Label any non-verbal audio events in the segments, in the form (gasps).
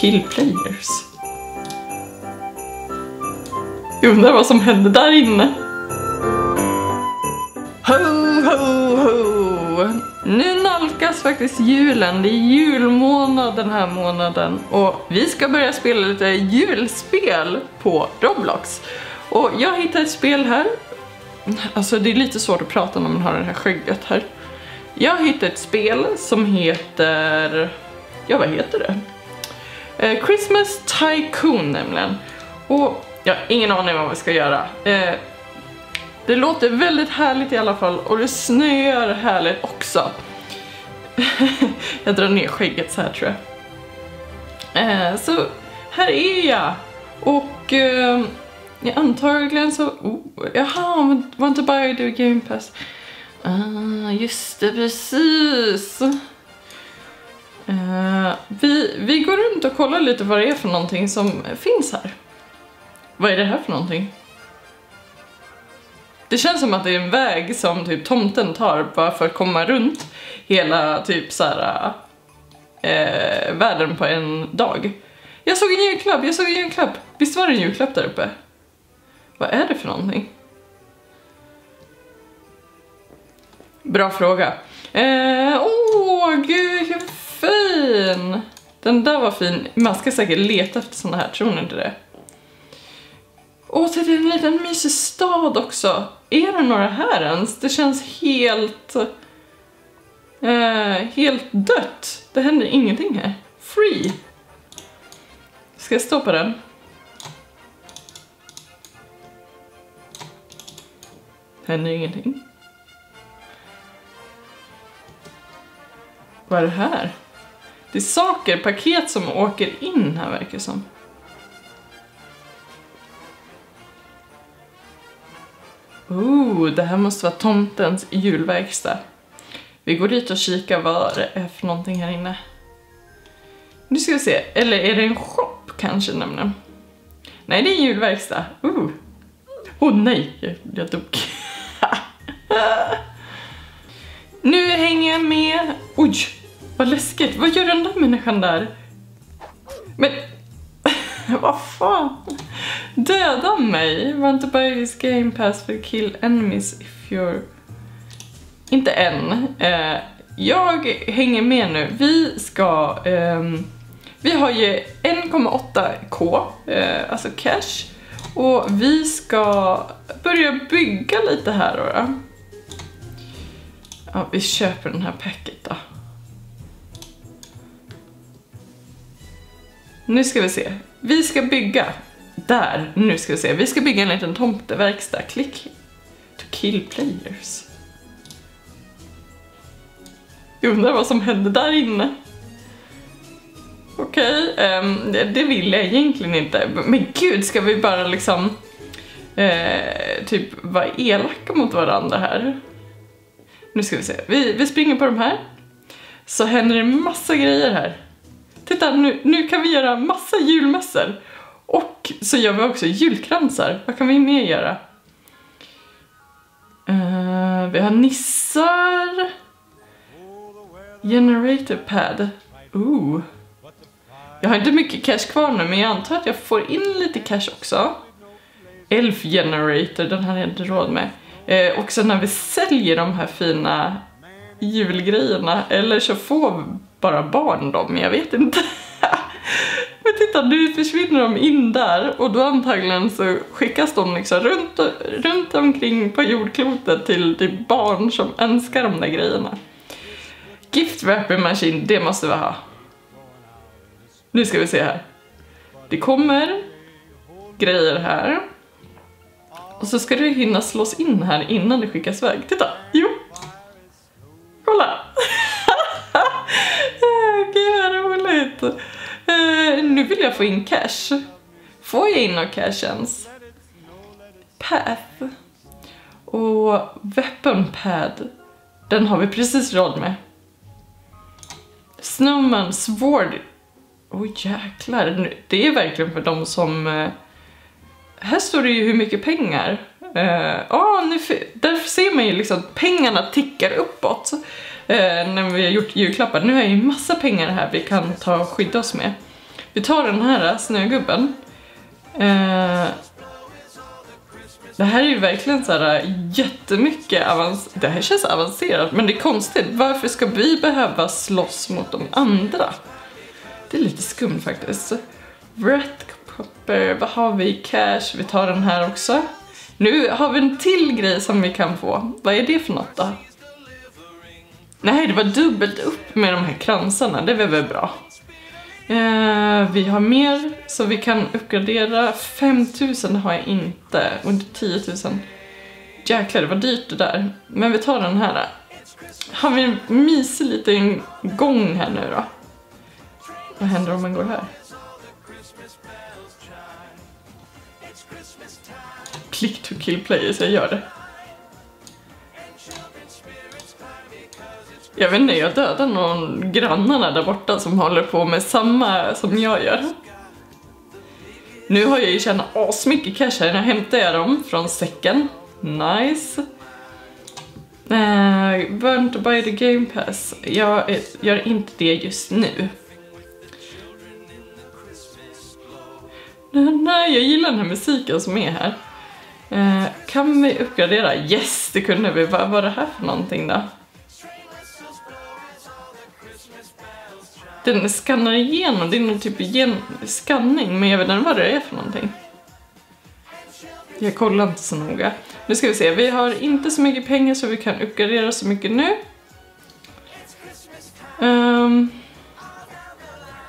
kill players. Jag undrar vad som hände där inne. Ho, ho, ho! Nu nalkas faktiskt julen. Det är julmånad den här månaden och vi ska börja spela lite julspel på Roblox. Och jag hittade ett spel här. Alltså det är lite svårt att prata när man har det här skägget här. Jag hittade ett spel som heter... Ja, vad heter det? Eh, Christmas Tycoon nämligen. Och jag har ingen aning vad vi ska göra. Eh, det låter väldigt härligt i alla fall och det snöar härligt också. (laughs) jag drar ner skägget så här tror jag. Eh, så här är jag. Och eh, antagligen så... Oh, jaha, var inte bara du Game Pass? Ah, just det, precis. Uh, vi, vi går runt och kollar lite vad det är för någonting som finns här. Vad är det här för någonting? Det känns som att det är en väg som typ tomten tar bara för att komma runt hela typ så här, uh, världen på en dag. Jag såg en julklapp, jag såg en julklapp. Visst var det en julklapp där uppe? Vad är det för någonting? Bra fråga. Eh, åh, oh, gud jag fin! Den där var fin. Man ska säkert leta efter såna här, tror ni inte det? Åh, titta det är en liten mysig stad också. Är det några här ens? Det känns helt... Eh, helt dött. Det händer ingenting här. Free. Ska jag stå på den? Händer ingenting. Vad är det här? Det är saker, paket som åker in här verkar som. Ooh, det här måste vara tomtens julverkstad. Vi går dit och kikar vad det är för någonting här inne. Nu ska vi se, eller är det en shop kanske nämligen? Nej, det är en julverkstad. Oh, oh nej, jag, jag dog. (laughs) nu hänger jag med. Oj, vad läskigt. Vad gör den där människan där? Men, (laughs) vad fan? Döda mig? Want to buy this game pass for kill enemies if you're... Inte än. Eh, jag hänger med nu. Vi ska... Eh, vi har ju 1,8k, eh, alltså cash. Och vi ska börja bygga lite här då. Ja, vi köper den här packet då. Nu ska vi se. Vi ska bygga. Där, nu ska vi se. Vi ska bygga en liten tomteverkstad. Klick to kill players. Jag undrar vad som hände där inne. Okej, okay, um, det, det, vill jag egentligen inte. Men gud, ska vi bara liksom uh, typ vara elaka mot varandra här? Nu ska vi se. Vi, vi springer på de här. Så händer det massa grejer här. Titta, nu, nu kan vi göra massa julmössor. Och så gör vi också julkransar. Vad kan vi mer göra? Uh, vi har nissar. Generator pad. Ooh. Jag har inte mycket cash kvar nu men jag antar att jag får in lite cash också. Elf generator, den hade jag inte råd med. Eh, sen när vi säljer de här fina julgrejerna, eller så får bara barn dem, jag vet inte. (laughs) Men titta, nu försvinner de in där och då antagligen så skickas de liksom runt, runt omkring på jordklotet till, de barn som önskar de där grejerna. Gift wrapping machine, det måste vi ha. Nu ska vi se här. Det kommer grejer här. Och så ska det hinna slås in här innan det skickas iväg. Titta! Jo! Vill jag få in cash. Får jag in några cash ens? Path. Och weapon pad. Den har vi precis råd med. Snowman sword. Oj oh, jäklar, det är verkligen för de som eh, här står det ju hur mycket pengar. Uh, oh, nu, därför ser man ju liksom att pengarna tickar uppåt uh, när vi har gjort julklappar. Nu har jag ju massa pengar här vi kan ta och skydda oss med. Vi tar den här äh, snögubben. Eh, det här är ju verkligen så här äh, jättemycket avancerat. Det här känns avancerat, men det är konstigt. Varför ska vi behöva slåss mot de andra? Det är lite skumt faktiskt. Red Popper, vad har vi? Cash, vi tar den här också. Nu har vi en till grej som vi kan få. Vad är det för något då? Nej, det var dubbelt upp med de här kransarna, det var väl bra. Eh, vi har mer så vi kan uppgradera. 5000 har jag inte, under 10 000. Jäklar, det var dyrt det där. Men vi tar den här. Har vi en mysig liten gång här nu då? Vad händer om man går här? Click to kill players, jag gör det. Jag vet inte, jag dödar någon grannarna där borta som håller på med samma som jag gör. Nu har jag ju tjänat asmycket cash här, nu hämtar jag dem från säcken. Nice. Uh, burn to buy the game pass. Jag gör inte det just nu. Nej, jag gillar den här musiken som är här. Uh, kan vi uppgradera? Yes, det kunde vi. Vad var det här för någonting då? Den skannar igenom, det är nog typ igen skanning, men jag vet inte vad det är för någonting. Jag kollar inte så noga. Nu ska vi se, vi har inte så mycket pengar så vi kan uppgradera så mycket nu. Um.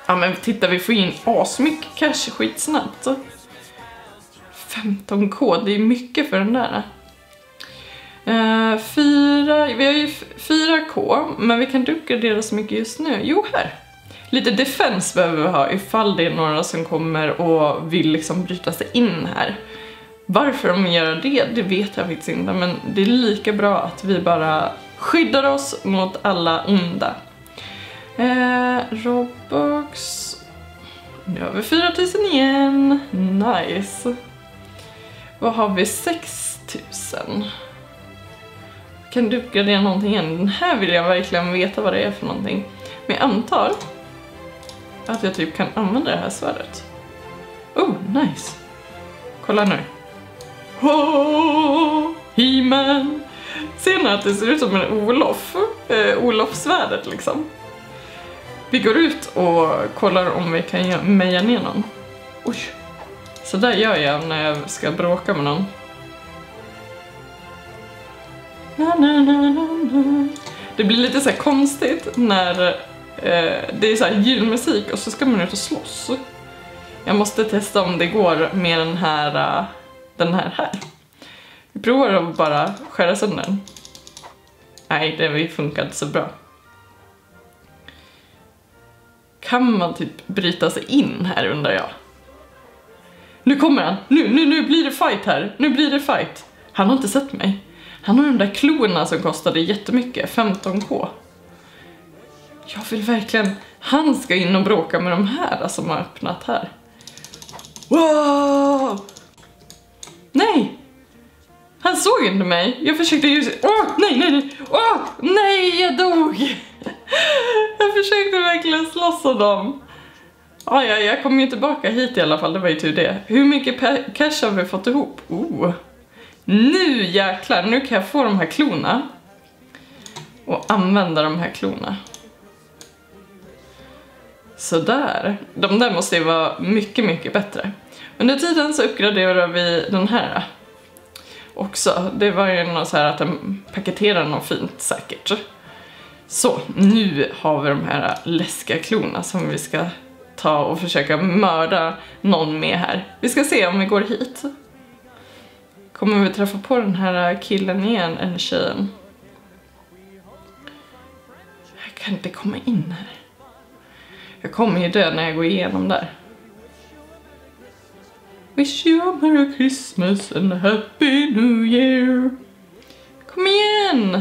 Ja men titta, vi får in asmycket cash skitsnabbt. 15k, det är mycket för den där. Uh, fyra, vi har ju 4k, men vi kan inte uppgradera så mycket just nu. Jo, här. Lite defens behöver vi ha ifall det är några som kommer och vill liksom bryta sig in här. Varför de gör det, det vet jag faktiskt inte, men det är lika bra att vi bara skyddar oss mot alla onda. Eh, Robux... Nu har vi 4000 igen, nice. Vad har vi? 6000. Kan du uppgradera någonting igen? Den här vill jag verkligen veta vad det är för någonting. Men jag antar att jag typ kan använda det här svärdet. Oh, nice. Kolla nu. Oh, He-Man! Ser ni att det ser ut som en Olof? Eh, Olof-svärdet liksom. Vi går ut och kollar om vi kan meja ner någon. Oj. Så där gör jag när jag ska bråka med någon. Na, na, na, det blir lite så konstigt när Eh, det är så här julmusik och så ska man ut och slåss. Jag måste testa om det går med den här, eh, den här här. Vi provar att bara skära sönder den. Nej, det funkar inte så bra. Kan man typ bryta sig in här undrar jag? Nu kommer han! Nu, nu, nu blir det fight här! Nu blir det fight! Han har inte sett mig. Han har de där klorna som kostade jättemycket, 15k. Jag vill verkligen, han ska in och bråka med de här som har öppnat här. Wow! Nej! Han såg inte mig. Jag försökte ju... Åh, oh, nej, nej, nej! Åh, oh, nej, jag dog! Jag försökte verkligen slåss av dem. Ah, ja, jag kommer ju tillbaka hit i alla fall, det var ju tur det. Hur mycket cash har vi fått ihop? Oh. Nu jäklar, nu kan jag få de här klorna. Och använda de här klorna. Sådär. De där måste ju vara mycket, mycket bättre. Under tiden så uppgraderar vi den här också. Det var ju något så här att den paketerar något fint säkert. Så, nu har vi de här läskiga klorna som vi ska ta och försöka mörda någon med här. Vi ska se om vi går hit. Kommer vi träffa på den här killen igen, eller tjejen? Jag kan inte komma in här. Jag kommer ju dö när jag går igenom där. Wish you a merry Christmas and a happy new year. Kom igen!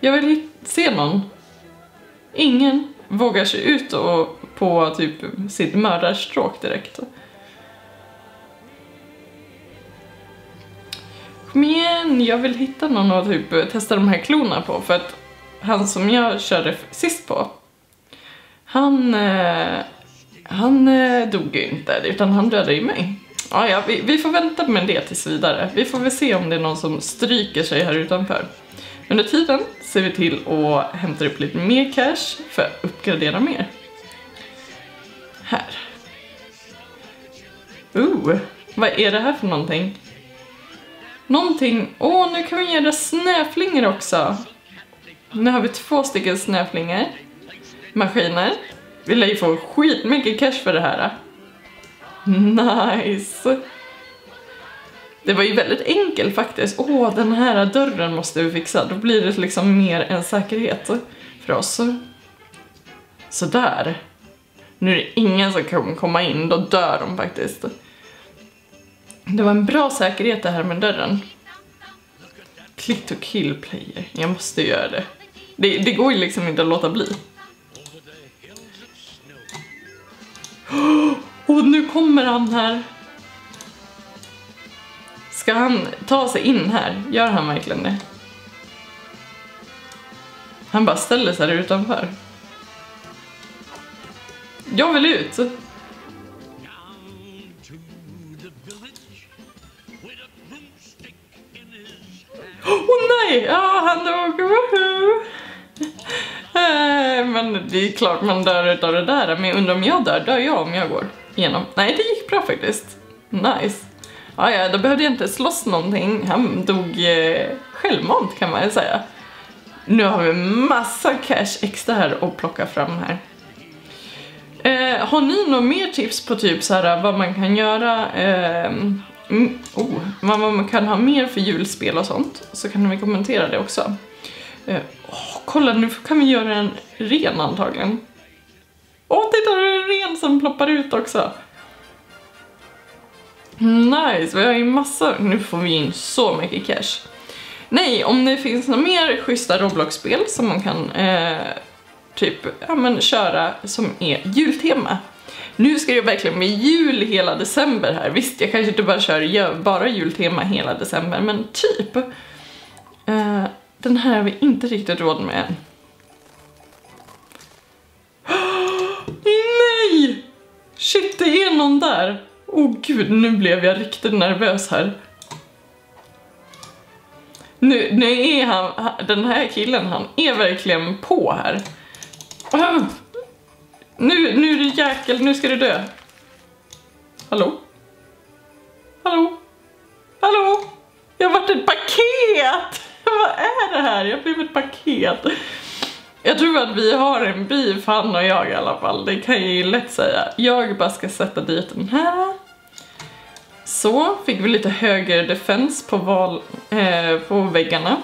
Jag vill se någon. Ingen vågar sig ut och på typ sitt mördarstråk direkt. Kom igen, jag vill hitta någon att typ testa de här klorna på för att han som jag körde sist på han, eh, Han eh, dog ju inte, utan han dödade ju mig. Ja, ja, vi, vi får vänta med det tills vidare. Vi får väl se om det är någon som stryker sig här utanför. Under tiden ser vi till att hämta upp lite mer cash för att uppgradera mer. Här. Ooh, vad är det här för någonting? Någonting, åh nu kan vi göra snöflingor också. Nu har vi två stycken snöflingor. Maskiner. Vi lär ju få skitmycket cash för det här. Nice! Det var ju väldigt enkelt faktiskt. Åh, den här dörren måste vi fixa. Då blir det liksom mer en säkerhet för oss. Sådär. Nu är det ingen som kommer komma in, då dör de faktiskt. Det var en bra säkerhet det här med dörren. Click to kill player. Jag måste göra det. Det, det går ju liksom inte att låta bli. (gasps) Och nu kommer han här. Ska han ta sig in här? Gör han verkligen det? Han bara ställer sig där utanför. Jag vill ut! (gasps) Åh oh, nej! Ja, han dog! Woohoo! Eh, men det är klart man dör utav det där, men jag undrar om jag dör, dör jag om jag går igenom? Nej, det gick bra faktiskt. Nice. Ja, ja, då behövde jag inte slåss någonting. Han dog eh, självmant kan man ju säga. Nu har vi massa cash extra här att plocka fram här. Eh, har ni några mer tips på typ så här vad man kan göra eh, mm, oh, vad man kan ha mer för julspel och sånt så kan ni kommentera det också. Eh, oh, kolla nu kan vi göra en ren antagligen. Åh oh, titta det är en ren som ploppar ut också. Nice, vi har ju massa, nu får vi in så mycket cash. Nej, om det finns några mer schyssta Roblox-spel som man kan eh, typ, ja men köra som är jultema. Nu ska det verkligen bli jul hela december här. Visst, jag kanske inte bara kör bara jultema hela december, men typ. Den här har vi inte riktigt råd med än. (gasps) Nej! Shit, det är någon där. Åh oh, gud, nu blev jag riktigt nervös här. Nu, nu är han, den här killen, han är verkligen på här. (gasps) Nu, nu är det jäkel, nu ska du dö. Hallå? Hallå? Hallå? Jag har varit ett paket! Vad är det här? Jag blev ett paket. Jag tror att vi har en beef, han och jag i alla fall. Det kan jag ju lätt säga. Jag bara ska sätta dit den här. Så, fick vi lite högre defens på, val, eh, på väggarna.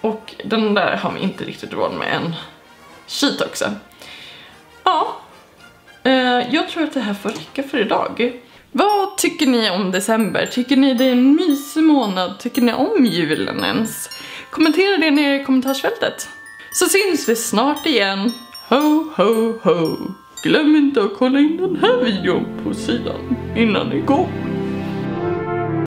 Och den där har vi inte riktigt råd med än. Shit också. Ja, eh, jag tror att det här får räcka för idag. Vad tycker ni om december? Tycker ni det är en mysig månad? Tycker ni om julen ens? Kommentera det nere i kommentarsfältet. Så syns vi snart igen. Ho, ho, ho. Glöm inte att kolla in den här videon på sidan innan ni går.